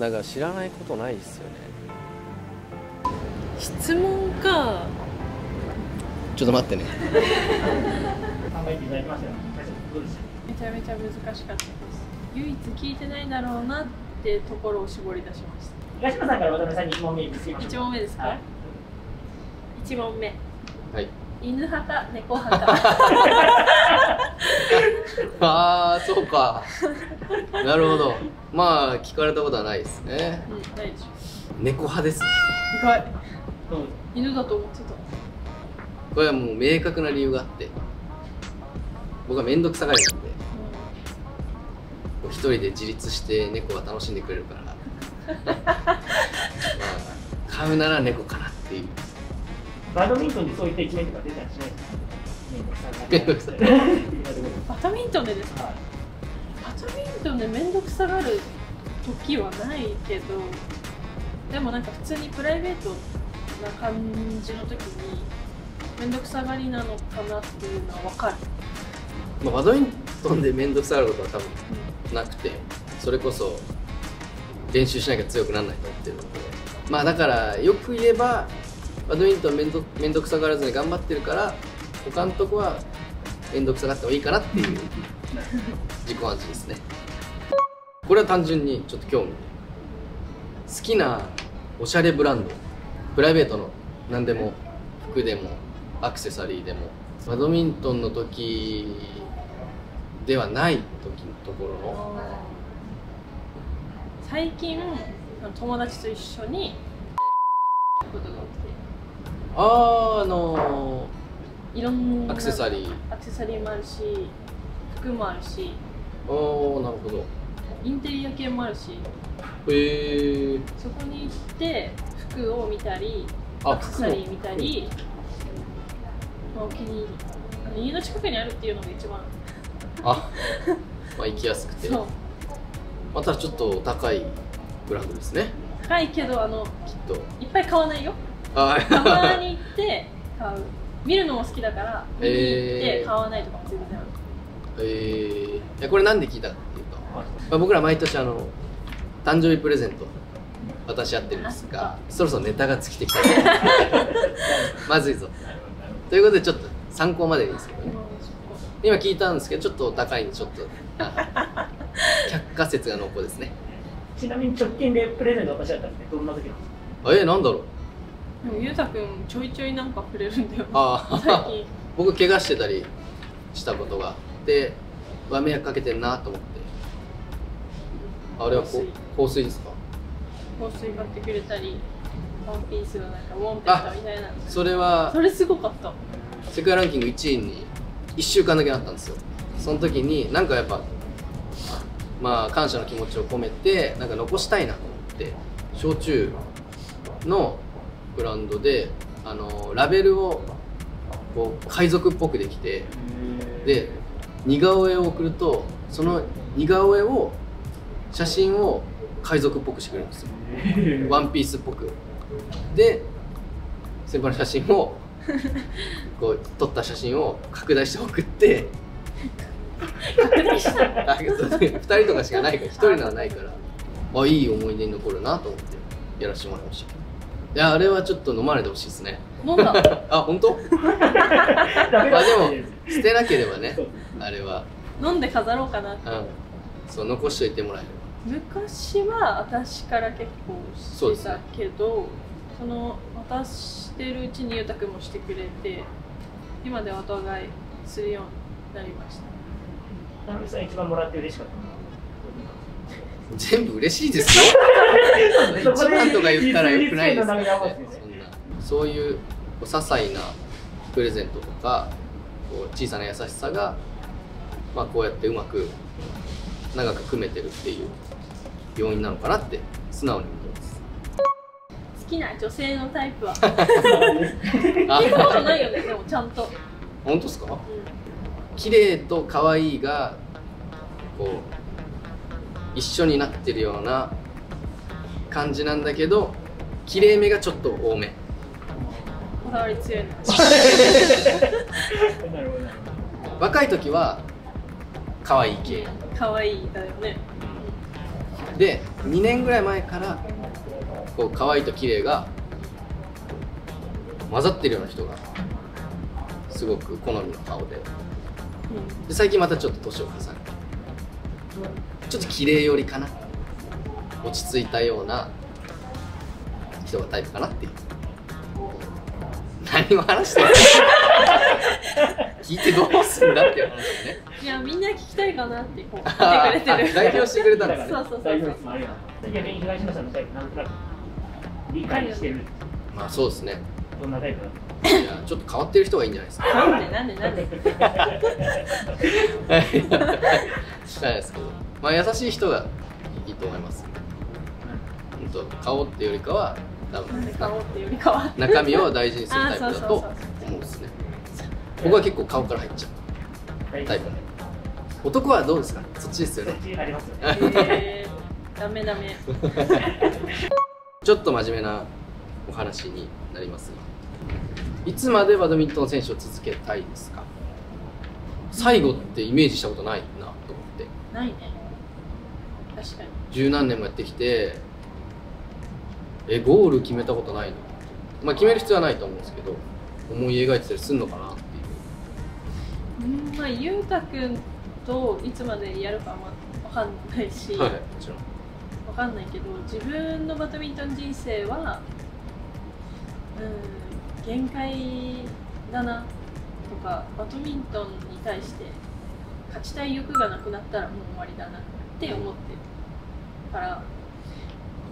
だから知らないことないですよね。質問か。ちょっと待ってね。考えていただきましたよどうでしためちゃめちゃ難しかったです。唯一聞いてないだろうなってところを絞り出しました。東野さんから渡辺さんに1問目見つけまし1ょう問目ですか、はい。1問目。はい。犬派か猫派か。ああそうか なるほど。まあ聞かれたことはないですね。うんないでしょ。猫派です意外。犬だと思ってた。これはもう明確な理由があって。僕は面倒くさがりなんで。一人で自立して猫が楽しんでくれるから。まあ飼うなら猫かなっていう。バドミントンでそういった一面とか出たりしないですか面倒くさいバドミントンでですかバドミントンで面倒くさがる時はないけどでもなんか普通にプライベートな感じの時に面倒くさがりなのかなっていうのは分かる、まあ、バドミントンで面倒くさがることは多分なくてそれこそ練習しなきゃ強くならないと思ってるので。まあだからよく言えばバドミントン面倒面倒くさがらずに頑張ってるから他のとこは面倒くさがってもいいかなっていう。自己暗示ですね。これは単純にちょっと興味。好きなおしゃれブランド。プライベートの何でも服でもアクセサリーでも。バドミントンの時ではない時のところの。最近友達と一緒に。あーあのきていろんなアクセサリー。アクセサリーもあるし服もあるしおーなるほど。インテリア系もあるしへえそこに行って服を見たりあアクセサリー見たり、まあ、お気に入り家の近くにあるっていうのが一番あまあ行きやすくて。そう。またちょっと高いブランドですね。高いけどあのきっと。いっぱい買わないよ。あたまーに行って買う。見るのも好きだから見に行って買わないとかも全然ある、えー、いやこれなんで聞いたかっていうと、まあ、僕ら毎年あの誕生日プレゼント渡し合ってるんですがそろそろネタが尽きてきた。まずいぞ。ということでちょっと参考までにですけどね。今聞いたんですけどちょっとお高いんでちょっとあ却下説が濃厚ですね。ちなみに直近でプレゼント渡し合ったんでどんな時なんですかあえなんだろう。でもゆうたくんちょいちょいなんか触れるんだよあ最あ近。僕怪我してたりしたことがあってうわ迷惑かけてんなと思って。あれはこ香水。香水ですか？香水買ってくれたりワンピースのなんかウォンペットみたいなそれはそれすごかった。世界ランキング1位に1週間だけなったんですよ。その時になんかやっぱまあ感謝の気持ちを込めてなんか残したいなと思って焼酎のブランドであのラベルをこう海賊っぽくできてで似顔絵を送るとその似顔絵を写真を海賊っぽくしてくれるんですよ。ワンピースっぽく。で先輩の写真をこう撮った写真を拡大して送って拡大したあそう2人とかしかないから1人のはないからあいい思い出に残るなと思ってやらせてもらいました。いやあれはちょっと飲まれてほしいですね。飲んだ あ本当？まあだでも捨てなければねあれは。飲んで飾ろうかなって。うん。そう残しといてもらえれ昔は私から結構してたけどそ,、の渡してるうちにゆうたくんもしてくれて今ではお互いするようになりました。田辺さん一番もらって嬉しかったば全部嬉しいですよ。一番とか言ったらよくないですよね。そんな。そういう些細なプレゼントとかこう小さな優しさが、まあ、こうやってうまく長く組めてるっていう要因なのかなって素直に思います。好きな女性のタイプは？あ 聞いたことないよねでもちゃんと、本当ですか？う綺麗と可愛いがこう一緒になってるような感じなんだけど綺麗めがちょっと多め。ん、こだわり強いのな。るほどなる若い時は可愛い系。可愛いだよね。で2年ぐらい前からこう可愛いと綺麗が混ざってるような人がすごく好みの顔で。で最近またちょっと年を重ねてちょっと綺麗寄りかな。落ち着いたような人がタイプかなっていう。何を話してる 聞いてどうすんだっていう話をねいやみんな聞きたいかなってこうあ聞いてくれてる代表してくれたんですねそうそうそう大丈夫です。ありがとう。逆に東野さんのタイプなんとなく理解してる。まあそうですねどんなタイプだいやちょっと変わってる人がいいんじゃないですかなんでなんでなんではいじゃないですけどまあ優しい人がいいと思います本当顔っていうよりかは多なんで分顔っていうよりかは中身を大事にするタイプだとそう思うんですね僕は結構顔から入っちゃう。タイプ男はどうですか？そっちですよね。ちありますよ。えー、ダメダメ。ちょっと真面目なお話になりますが。いつまでバドミントン選手を続けたいですか？最後ってイメージしたことないなと思って。ないね。確かに。十何年もやってきてえゴール決めたことないの？まあ決める必要はないと思うんですけど思い描いてたりするのかな？まあゆうたくんといつまでやるかもわかんないし、はいもちろん。わかんないけど自分のバドミントン人生はうん限界だなとかバドミントンに対して勝ちたい欲がなくなったらもう終わりだなって思ってるから、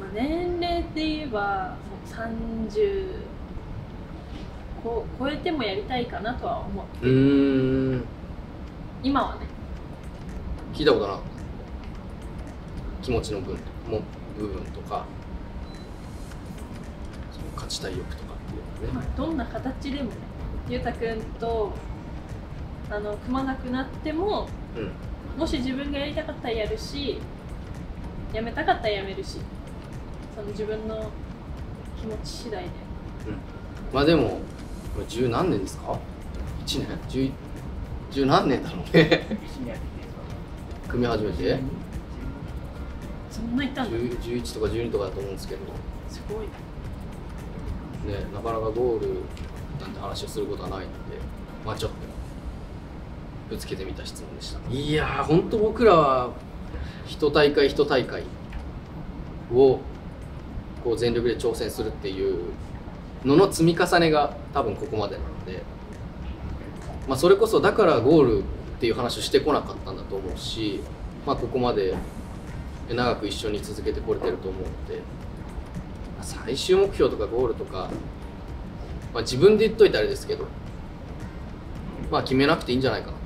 まあ、年齢で言えばもう30こ超えてもやりたいかなとは思ってうーん今はね。聞いたことなかった気持ちの分。も部分とか。その勝ちたい欲とかっていうのはね。まあ、どんな形でもね。ゆうたくんとあの組まなくなってもうん。もし自分がやりたかったらやるしやめたかったらやめるしその自分の気持ち次第で。まあでもこれ十何年ですか？1年？十十何年だろうね。組み始めて。そんな言ったんだ。10 11とか12とかだと思うんですけど。すごいね、なかなかゴールなんて話をすることはないので、まあちょっとぶつけてみた質問でした。いやー、本当僕らは一大会一大会をこう全力で挑戦するっていうのの積み重ねが多分ここまでなので、まあそれこそだからゴールっていう話をしてこなかったんだと思うし、まあここまで長く一緒に続けてこれてると思うので。まあ最終目標とかゴールとか、まあ、自分で言っといてあれですけどまあ決めなくていいんじゃないかなっ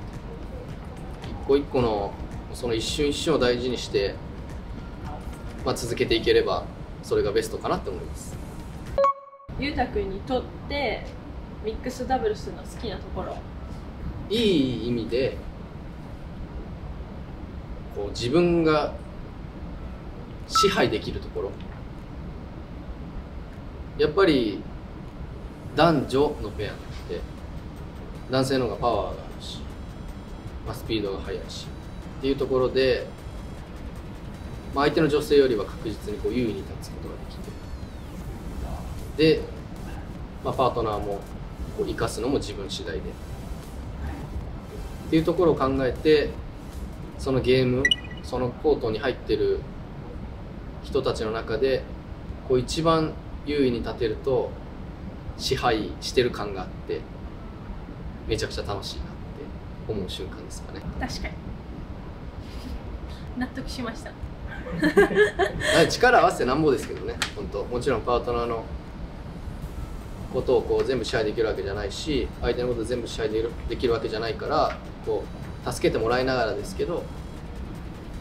て一個一個のその一瞬一瞬を大事にして、まあ、続けていければそれがベストかなって思いますゆうたくんにとってミックスダブルスの好きなところいい意味でこう自分が支配できるところ。やっぱり男女のペアなので男性の方がパワーがあるし、まあ、スピードが速いしっていうところで、まあ、相手の女性よりは確実にこう優位に立つことができてで、まあ、パートナーもこう生かすのも自分次第で。っていうところを考えてそのゲームそのコートに入ってる人たちの中でこう一番優位に立てると支配してる感があってめちゃくちゃ楽しいなって思う瞬間ですかね。確かに。納得しました。はい力合わせてなんぼですけどね本当。もちろんパートナーのことをこう全部支配できるわけじゃないし相手のことを全部支配できるわけじゃないからこう助けてもらいながらですけど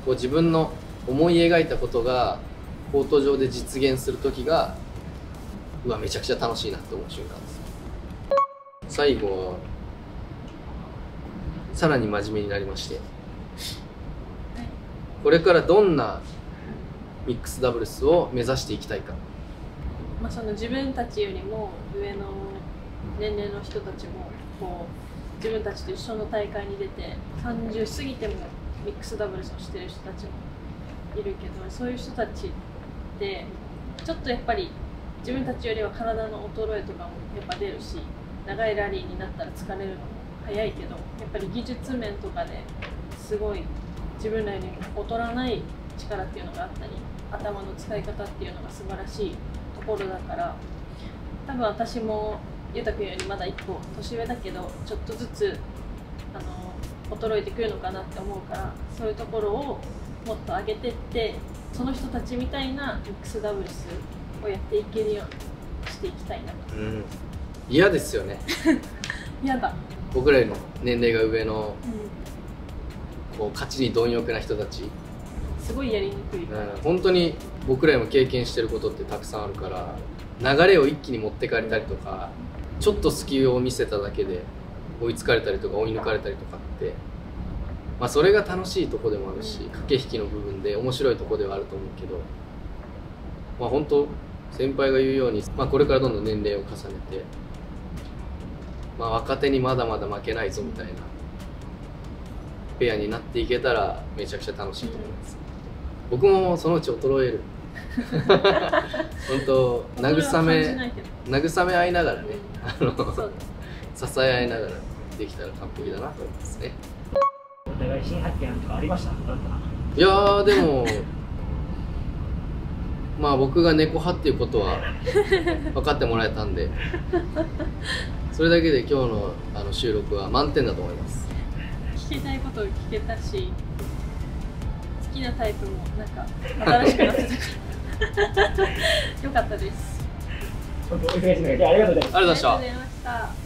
こう自分の思い描いたことがコート上で実現する時がうわめちゃくちゃ楽しいなって思う瞬間です。最後はさらに真面目になりましてこれからどんなミックスダブルスを目指していきたいか。まあ、その自分たちよりも上の年齢の人たちもこう自分たちと一緒の大会に出て30過ぎてもミックスダブルスをしてる人たちもいるけどそういう人たちってちょっとやっぱり自分たちよりは体の衰えとかもやっぱ出るし長いラリーになったら疲れるのも早いけどやっぱり技術面とかですごい自分らよりも劣らない力っていうのがあったり頭の使い方っていうのが素晴らしいところだから多分私もゆうたくんよりまだ一個年上だけどちょっとずつあの衰えてくるのかなって思うからそういうところをもっと上げてってその人たちみたいなミックスダブルスをやっていけるようにしていきたいなと。うん。嫌ですよね。嫌だ、僕らよりも年齢が上のうこう勝ちに貪欲な人たち、ん、すごいやりにくい。うん、本当に僕らも経験してることってたくさんあるから流れを一気に持ってかれたりとかちょっと隙を見せただけで追いつかれたりとか追い抜かれたりとかって、まあ、それが楽しいとこでもあるし駆け引きの部分で面白いとこではあると思うけど、まあ、本当先輩が言うように、まあ、これからどんどん年齢を重ねて、まあ、若手にまだまだ負けないぞみたいなペアになっていけたらめちゃくちゃ楽しいと思います。僕もそのうち衰える。本当慰め慰め合いながらねあの支え合いながらできたら完璧だなと思いますね。お互い新発見とかありました？いやーでもまあ僕が猫派っていうことは分かってもらえたんでそれだけで今日のあの収録は満点だと思います。聞きたいことを聞けたし好きなタイプもなんか新しくなってたから。よかったですありがとうございました